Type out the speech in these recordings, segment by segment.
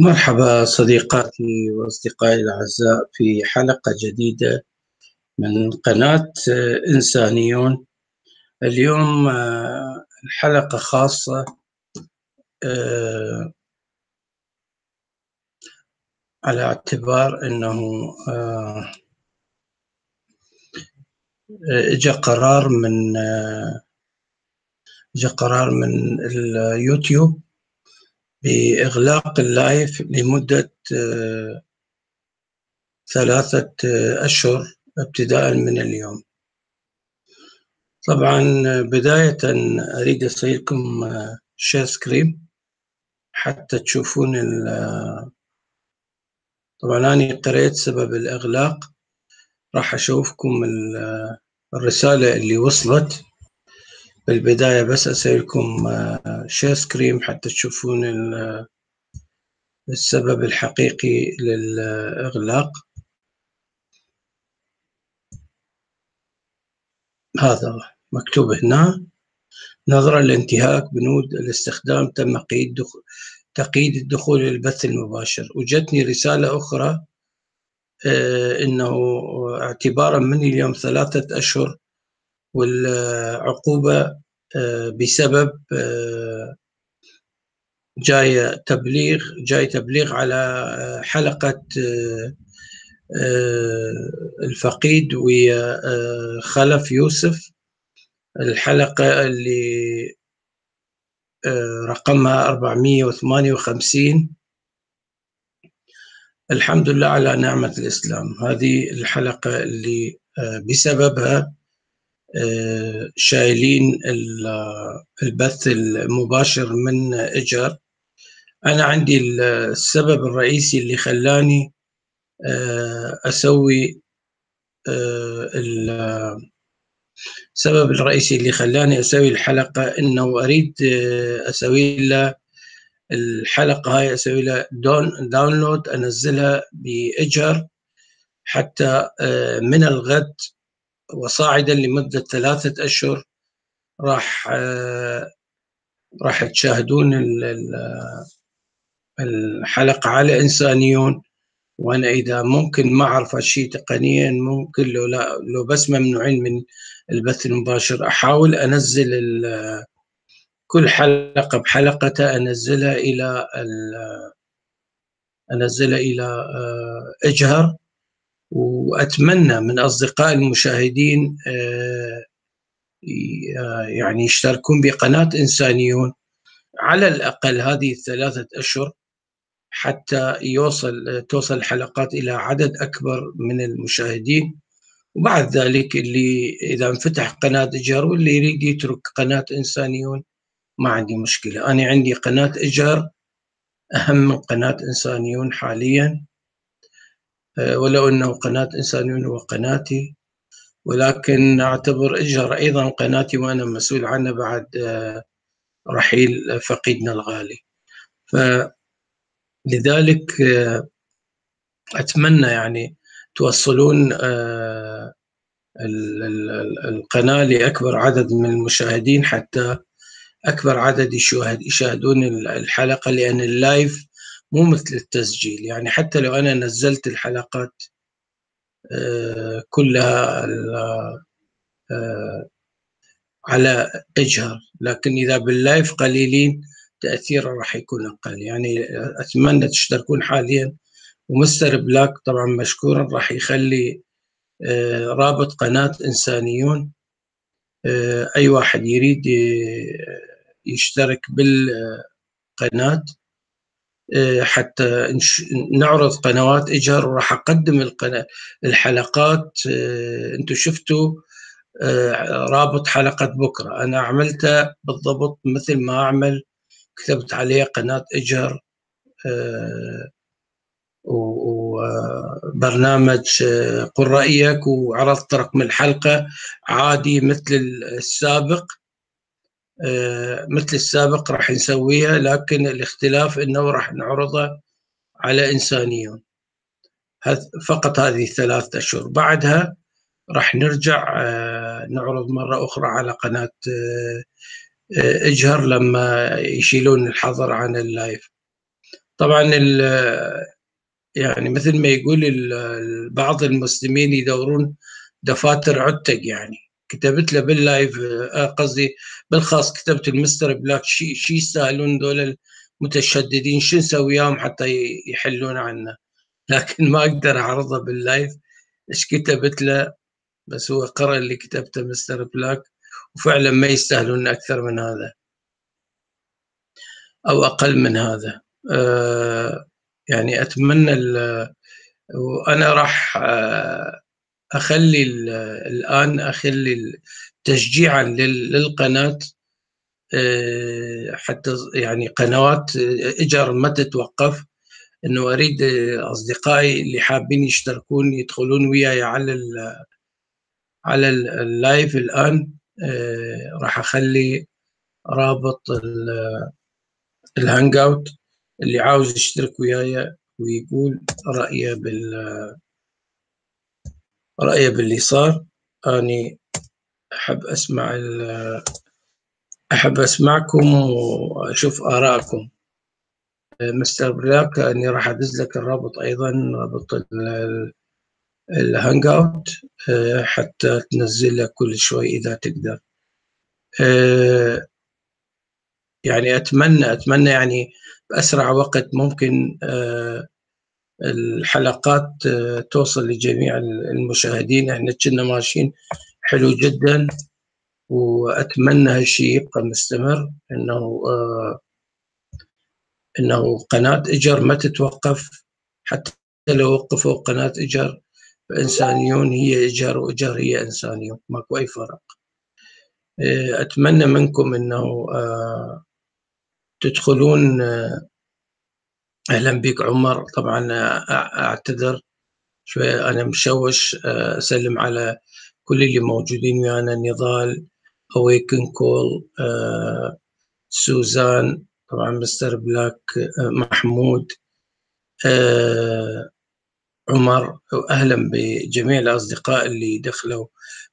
مرحبا صديقاتي وأصدقائي الأعزاء في حلقة جديدة من قناة إنسانيون. اليوم آه، الحلقة خاصة آه، على اعتبار إنه آه، اجى قرار من اجى قرار من اليوتيوب. بإغلاق ال live لمدة آه، ثلاثة آه، أشهر ابتداء من اليوم. طبعا بداية أريد أسوي لكم share screen حتى تشوفون طبعا أنا قريت سبب الإغلاق راح أشوفكم الرسالة اللي وصلت. بالبداية بس أسوي لكم share screen حتى تشوفون السبب الحقيقي للإغلاق. هذا مكتوب هنا. نظرا لانتهاك بنود الاستخدام تم قيد دخول تقييد الدخول للبث المباشر. وجدتني رسالة أخرى آه، أنه اعتبارا من اليوم ثلاثة أشهر والعقوبة آه، بسبب آه، جاي تبليغ جاي تبليغ على آه، حلقة الفقيد ويا خلف يوسف. الحلقة اللي رقمها 458 الحمد لله على نعمة الإسلام. هذه الحلقة اللي بسببها شايلين البث المباشر من إجر أنا عندي السبب الرئيسي اللي خلاني آه، أسوي آه، السبب الرئيسي اللي خلاني أسوي الحلقة إنه أريد آه، أسوي له الحلقة هاي أسوي لها داونلود أنزلها بإجر حتى من الغد وصاعدا لمدة ثلاثة أشهر راح راح تشاهدون الحلقة على إنسانيون. وأنا إذا ممكن ما أعرف شيء تقنيا ممكن لو لا لو بس ممنوعين من البث المباشر أحاول أنزل كل حلقة بحلقتها أنزلها إلى أنزلها إلى آه، إجهر. وأتمنى من أصدقاء المشاهدين آه، يعني يشتركون بقناة إنسانيون على الأقل هذه الثلاثة أشهر حتى يوصل توصل الحلقات إلى عدد أكبر من المشاهدين. وبعد ذلك اللي إذا انفتح قناة اجر واللي يريد يترك قناة إنسانيون ما عندي مشكلة. أنا عندي قناة اجر أهم من قناة إنسانيون حاليا. آه، ولو أنه قناة إنسانيون وقناتي ولكن أعتبر إجهر أيضا قناتي وأنا مسؤول عنها بعد آه، رحيل فقيدنا الغالي. فلذلك آه، أتمنى يعني توصلون القناة لأكبر عدد من المشاهدين حتى أكبر عدد يشاهد يشاهدون الحلقة لأن ال live مو مثل التسجيل. يعني حتى لو أنا نزلت الحلقات آه، كلها آه، على إجهر لكن إذا بال live قليلين تأثيره راح يكون أقل. يعني أتمنى تشتركون حاليا. ومستر بلاك طبعا مشكورا راح يخلي آه، رابط قناة إنسانيون أي واحد يريد يشترك بالقناة. حتى نعرض قنوات اجهر وراح أقدم الحلقات آه، أنتم شفتوا آه، رابط حلقة بكرة. أنا عملتها بالضبط مثل ما أعمل كتبت عليه قناة إجهر وبرنامج قل رأيك وعرضت رقم الحلقة عادي مثل السابق. مثل السابق راح نسويها لكن الاختلاف إنه راح نعرضها على انسانيون فقط هذه الثلاث أشهر. بعدها راح نرجع آه، نعرض مرة أخرى على قناة آه، إجهر لما يشيلون الحظر عن اللايف. طبعا يعني مثل ما يقول بعض المسلمين يدورون دفاتر عتق يعني. كتبت له بال live آه، قصدي بالخاص كتبت المستر بلاك شي شي يستاهلون دول المتشددين شو نسوي وياهم حتى يحلون عنا لكن ما أقدر أعرضه بال live. إيش كتبت له؟ بس هو قرأ اللي كتبته مستر بلاك وفعلا ما يستاهلون أكثر من هذا. أو أقل من هذا. أه يعني أتمنى وأنا راح آه، أخلي الآن أخلي تشجيعا للقناة آه، حتى يعني قنوات إجر ما تتوقف. إنه أريد أصدقائي اللي حابين يشتركون يدخلون وياي على ال على اللايف الآن آه، راح أخلي رابط ال hangout. اللي عاوز يشترك وياي ويقول رأيه بال رأيه باللي صار. أني أحب أسمع أحب أسمعكم وأشوف آراءكم مستر بلاك أني راح أدز لك الرابط أيضا رابط الهانج أوت حتى تنزله كل شوي إذا تقدر. يعني أتمنى أتمنى يعني بأسرع وقت ممكن آه، الحلقات آه، توصل لجميع المشاهدين. إحنا كنا ماشيين حلو جدا وأتمنى هالشيء يبقى مستمر. إنه آه، إنه قناة اجر ما تتوقف. حتى لو وقفوا قناة اجر فانسانيون هي اجر واجر هي إنسانيون ماكو أي فرق. أتمنى منكم إنه تدخلون أهلا بك عمر. طبعا أعتذر شوي أنا مشوش أسلم على كل اللي موجودين ويانا. نضال اويكن كول سوزان طبعا مستر بلاك محمود عمر. واهلا بجميع الأصدقاء اللي دخلوا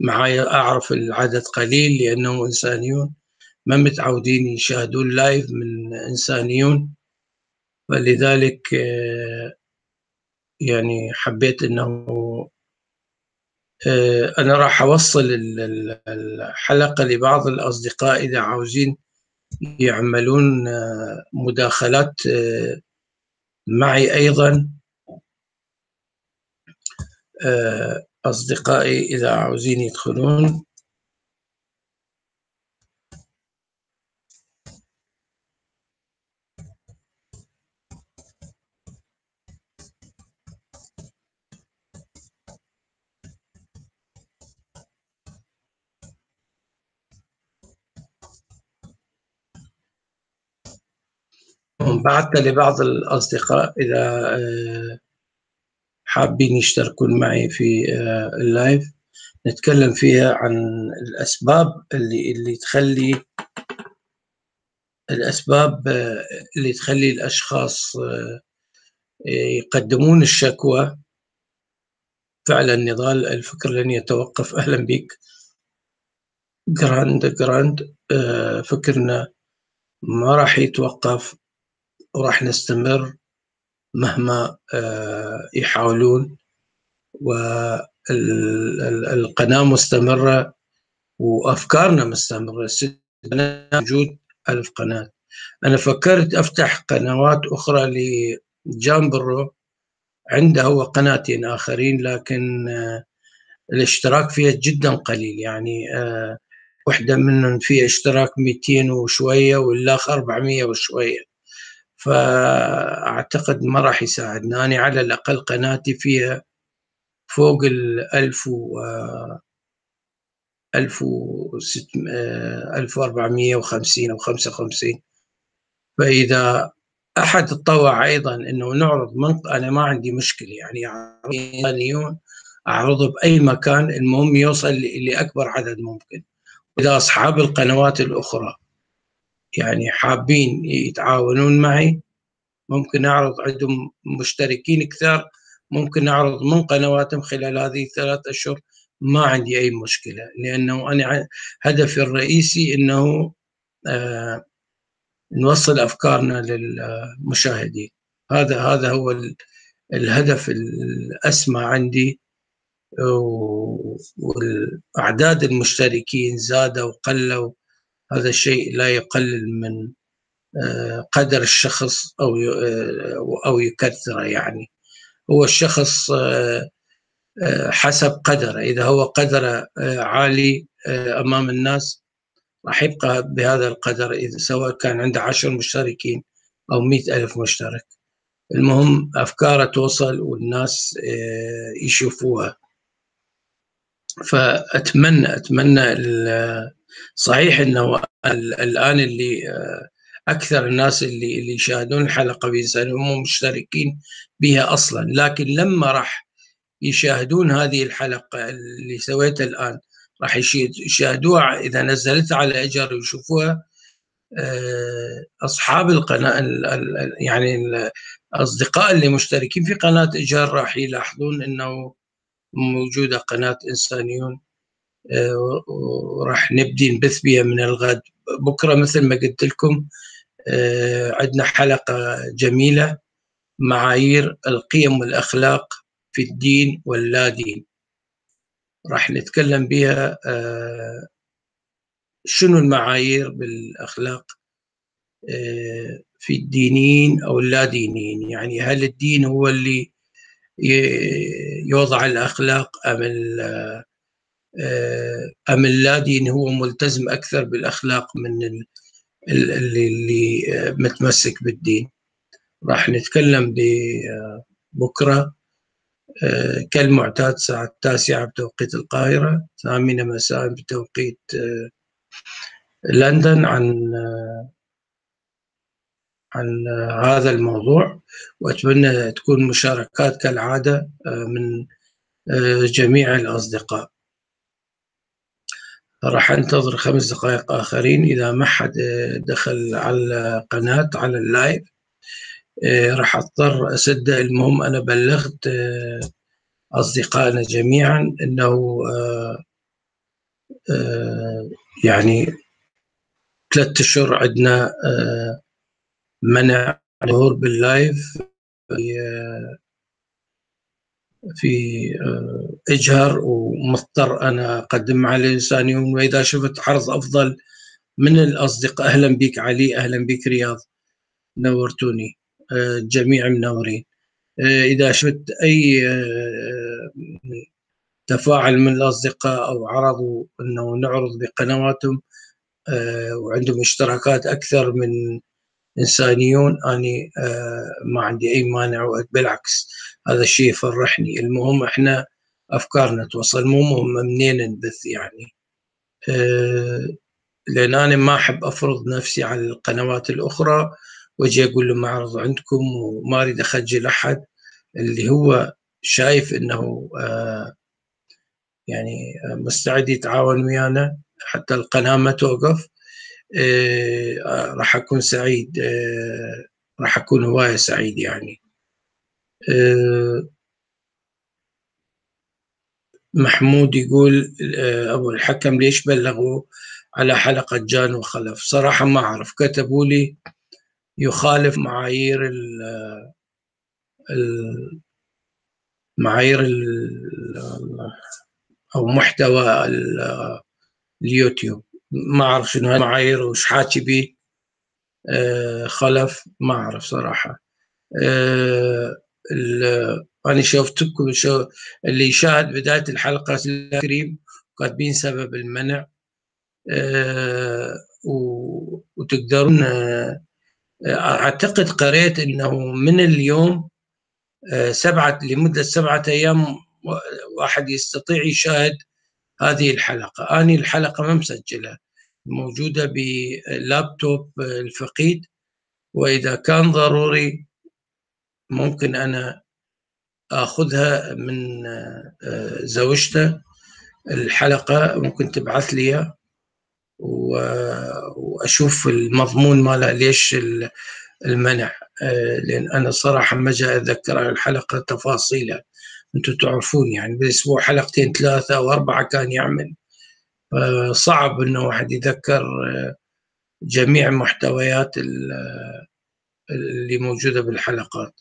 معايا. أعرف العدد قليل لأنه إنسانيون. ما متعودين يشاهدون live من إنسانيون. فلذلك آه، يعني حبيت إنه آه، أنا راح أوصل الحلقة لبعض الأصدقاء إذا عاوزين يعملون آه، مداخلات معي أيضا. أصدقائي إذا عاوزين يدخلون. بعثت لبعض الأصدقاء إذا آه، حابين يشتركون معي في آه، ال live. نتكلم فيها عن الأسباب اللي اللي تخلي الأسباب آه، اللي تخلي الأشخاص يقدمون الشكوى. فعلا نضال الفكر لن يتوقف. أهلا بك جراند جراند فكرنا ما راح يتوقف. وراح نستمر مهما آه، يحاولون والقناة مستمرة وأفكارنا مستمرة. وجود ألف قناة. أنا فكرت أفتح قنوات أخرى لجامبرو. عنده هو قناتين آخرين لكن آه، الاشتراك فيها جدا قليل. يعني آه، واحدة منهم فيها اشتراك 200 وشوية والآخر 400 وشوية. فأعتقد ما راح يساعدنا. أنا على الأقل قناتي فيها فوق ال 1000 و 1450 أو 55 فإذا أحد تطوع أيضا أنه نعرض من أنا ما عندي مشكلة يعني أعرضه بأي مكان المهم يوصل لأكبر عدد ممكن. إذا أصحاب القنوات الأخرى يعني حابين يتعاونون معي. ممكن أعرض عندهم مشتركين كثار ممكن أعرض من قنواتهم خلال هذه الثلاث أشهر. ما عندي أي مشكلة لأنه أنا هدفي الرئيسي إنه آه نوصل أفكارنا للمشاهدين. هذا هذا هو الهدف الأسمى عندي. واعداد المشتركين زادوا وقلوا هذا الشيء لا يقلل من آه، قدر الشخص أو آه، أو يكثره يعني. هو الشخص آه، حسب قدره. إذا هو قدره عالي أمام الناس راح يبقى بهذا القدر إذا سواء كان عنده عشر مشتركين أو مئة ألف مشترك. المهم أفكاره توصل والناس يشوفوها. فأتمنى أتمنى صحيح أنه الآن اللي أكثر الناس اللي اللي يشاهدون الحلقة بينسان هم مشتركين بها أصلا. لكن لما راح يشاهدون هذه الحلقة اللي سويتها الآن راح يشاهدوها إذا نزلتها على اجر ويشوفوها آه، أصحاب القناة يعني الاصدقاء اللي مشتركين في قناة اجار راح يلاحظون إنه موجودة قناة إنسانيون وراح نبدي نبث بها من الغد. بكرة مثل ما قلت لكم آه، عندنا حلقة جميلة معايير القيم والأخلاق في الدين واللا دين راح نتكلم بها آه، شنو المعايير بالأخلاق آه، في الدينيين أو اللا دينيين يعني هل الدين هو اللي يوضع الأخلاق أم أم اللا دين هو ملتزم أكثر بالأخلاق من اللي, اللي متمسك بالدين. راح نتكلم آه، كالمعتاد الساعة التاسعة بتوقيت القاهرة. ثامنة مساء بتوقيت آه، لندن عن آه، عن هذا الموضوع. وأتمنى تكون مشاركات كالعادة من جميع الأصدقاء. راح انتظر خمس دقائق آخرين. إذا ما حد دخل على القناه على اللايف آه، راح اضطر أسد. المهم أنا بلغت آه، أصدقائنا جميعا إنه آه، يعني ثلاثة أشهر عندنا منع ظهور باللايف. في آه، إجهر ومضطر أنا أقدم على الانسانيون وإذا شفت عرض أفضل من الأصدقاء. أهلا بك علي أهلا بك رياض. نورتوني الجميع آه، منورين. آه، إذا شفت أي تفاعل من الأصدقاء أو عرضوا أنه نعرض بقنواتهم وعندهم اشتراكات أكثر من إنسانيون أني ما عندي أي مانع بالعكس. هذا الشيء يفرحني. المهم إحنا أفكارنا توصل مو مهم منين نبث يعني. أه لأن أنا ما أحب أفرض نفسي على القنوات الأخرى وأجي أقول له معرض عندكم وما أريد أخجل أحد. اللي هو شايف إنه أه يعني مستعد يتعاون ويانا حتى القناة ما توقف. أه راح أكون سعيد أه راح أكون هواية سعيد يعني. آه، محمود يقول آه، أبو الحكم ليش بلغوا على حلقة جان وخلف؟ صراحة ما أعرف. كتبوا لي يخالف معايير ال معايير أو محتوى اليوتيوب. ما أعرف شنو المعايير وش حاكي بيه آه، خلف؟ ما أعرف صراحة. أنا شفتكم شو اللي يشاهد بداية الحلقة الكريم كاتبين سبب المنع. أه وتقدرون أه أعتقد قريت إنه من اليوم أه سبعة لمدة سبعة أيام واحد يستطيع يشاهد هذه الحلقة. أني الحلقة ما مسجلة موجودة بلابتوب الفقيد. وإذا كان ضروري ممكن أنا أخذها من آه، زوجته الحلقة ممكن تبعث لي وأشوف المضمون مالها ليش المنع. آه، لأن أنا صراحة ما جاء أتذكر الحلقة تفاصيلها. أنتم تعرفون يعني بالأسبوع حلقتين ثلاثة أو أربعة كان يعمل. صعب أنه واحد يذكر آه، جميع محتويات اللي موجودة بالحلقات.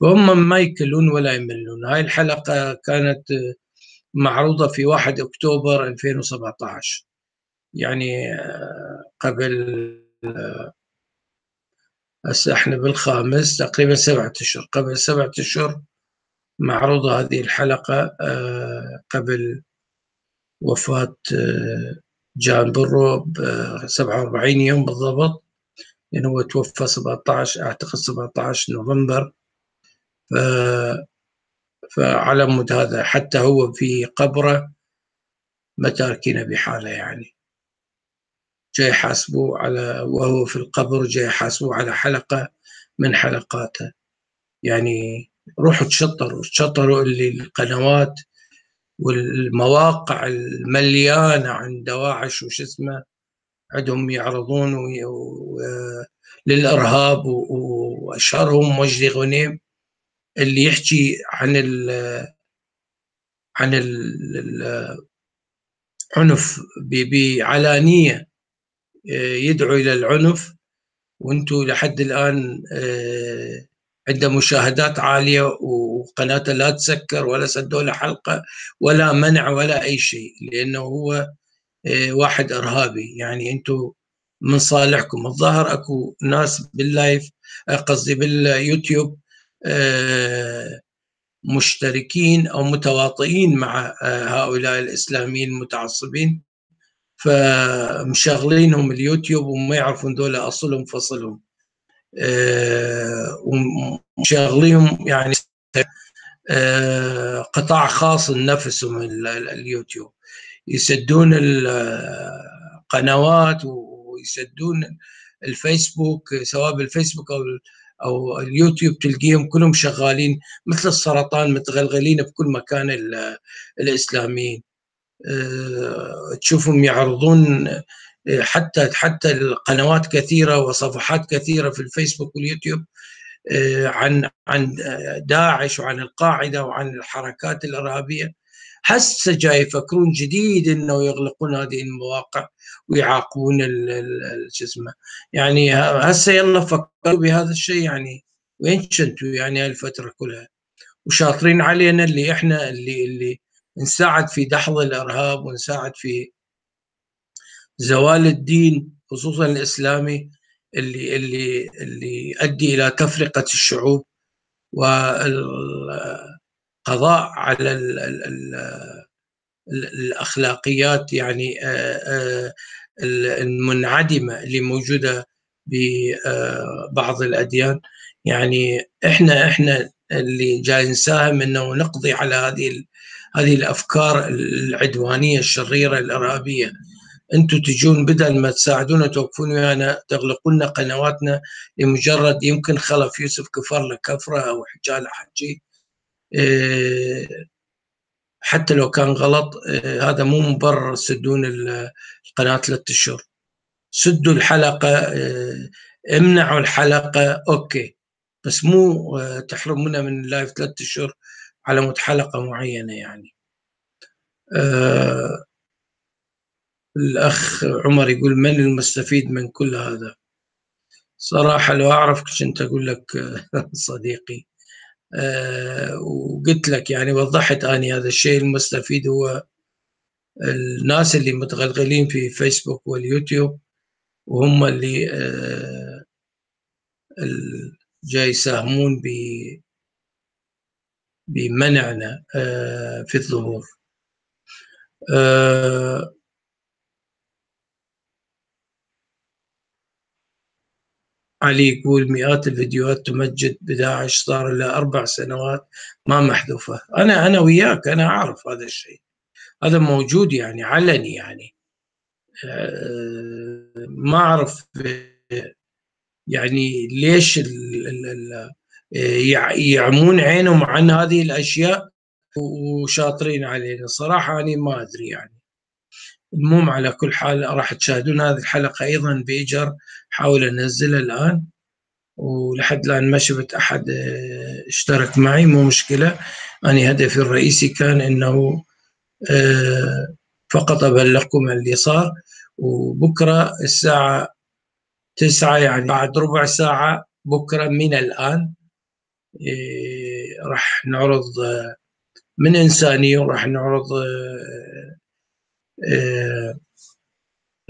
وهم ما يكلون ولا يملون. هاي الحلقة كانت معروضة في 1 أكتوبر 2017 يعني آه، قبل آه، هسه إحنا بالخامس تقريبا سبعة أشهر. قبل سبعة أشهر معروضة هذه الحلقة آه، قبل وفاة جان برو ب 47 يوم بالضبط. يعني هو توفى 17 أعتقد 17 نوفمبر. ف فعلى مود هذا حتى هو في قبره متاركين بحاله يعني. جاي يحاسبوه على وهو في القبر جاي يحاسبوه على حلقة من حلقاته. يعني روحوا تشطروا تشطروا اللي القنوات والمواقع المليانة عن دواعش وش اسمه عندهم يعرضون للإرهاب وأشهرهم وجدي غنيم. اللي يحكي عن ال عن العنف بعلانية آه، يدعو إلى العنف. وأنتم لحد الآن آه، عنده مشاهدات عالية وقناته لا تسكر ولا سدوا له حلقة ولا منع ولا أي شيء لأنه هو آه، واحد إرهابي. يعني أنتم من صالحكم. الظاهر أكو ناس باللايف قصدي باليوتيوب مشتركين أو متواطئين مع هؤلاء الإسلاميين المتعصبين فمشغلينهم اليوتيوب وما يعرفون دول أصلهم فصلهم. ومشغليهم يعني قطاع خاص لنفسهم اليوتيوب. يسدون القنوات ويسدون الفيسبوك سواء بالفيسبوك أو أو اليوتيوب تلقيهم كلهم شغالين مثل السرطان متغلغلين بكل مكان الإسلاميين. أه تشوفهم يعرضون أه، حتى حتى القنوات كثيرة وصفحات كثيرة في الفيسبوك واليوتيوب أه عن عن داعش وعن القاعدة وعن الحركات الإرهابية. هسه جاي يفكرون جديد إنه يغلقون هذه المواقع ويعاقبون شو اسمه. يعني هسه يلا فكروا بهذا الشيء يعني وين كنتوا يعني الفترة كلها؟ وشاطرين علينا اللي إحنا اللي اللي نساعد في دحض الإرهاب ونساعد في زوال الدين خصوصا الإسلامي اللي اللي اللي يؤدي إلى تفرقة الشعوب والقضاء على ال ال ال الأخلاقيات يعني المنعدمة اللي موجودة ببعض الأديان. يعني إحنا إحنا اللي جاي نساهم إنه نقضي على هذه هذه الأفكار العدوانية الشريرة الأرهابية. أنتم تجون بدل ما تساعدونا توقفون ويانا تغلقون قنواتنا لمجرد يمكن خلف يوسف كفر له كفرة أو حجاله حجي. حتى لو كان غلط آه، هذا مو مبرر سدون القناة ثلاثة اشهر سدوا الحلقة آه، امنعوا الحلقة okay. بس مو تحرمونا من ال live ثلاثة اشهر على مود حلقة معينة يعني. الأخ عمر يقول من المستفيد من كل هذا؟ صراحة لو أعرف كنت أقول لك صديقي. وقلت لك يعني وضحت أني هذا الشيء المستفيد هو الناس اللي متغلغلين في فيسبوك واليوتيوب وهم اللي آه، جاي يساهمون بمنعنا آه، في الظهور. علي يقول مئات الفيديوهات تمجد بداعش صار لها أربع سنوات ما محذوفة. أنا أنا وياك أنا أعرف هذا الشيء. هذا موجود يعني علني يعني. آه، ما أعرف يعني ليش يعمون عينهم عن هذه الأشياء وشاطرين علينا. صراحة أنا ما أدري يعني. المهم على كل حال راح تشاهدون هذه الحلقة أيضا بإيجار حاول أنزلها الآن. ولحد الآن ما شفت أحد آه، اشترك معي مو مشكلة. أنا هدفي الرئيسي كان أنه آه، فقط أبلغكم اللي صار. وبكرة الساعة تسعة يعني بعد ربع ساعة بكرة من الآن إيه، راح نعرض من إنسانية وراح نعرض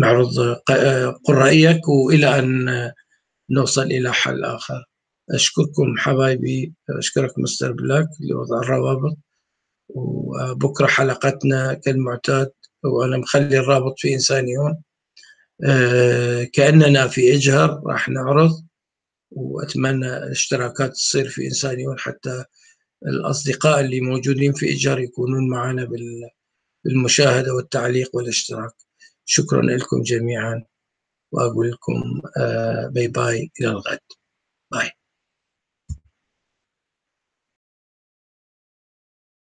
نعرض قرائيك وإلى أن نوصل إلى حل آخر. أشكركم حبايبي أشكرك مستر بلاك لوضع الروابط. وبكرة حلقتنا كالمعتاد وأنا مخلي الرابط في إنسانيون آه، كأننا في إجهر راح نعرض وأتمنى الاشتراكات تصير في إنسانيون حتى الأصدقاء اللي موجودين في إجهر يكونون معنا بالمشاهدة والتعليق والاشتراك. شكرا لكم جميعا وأقول لكم آه، باي باي إلى الغد.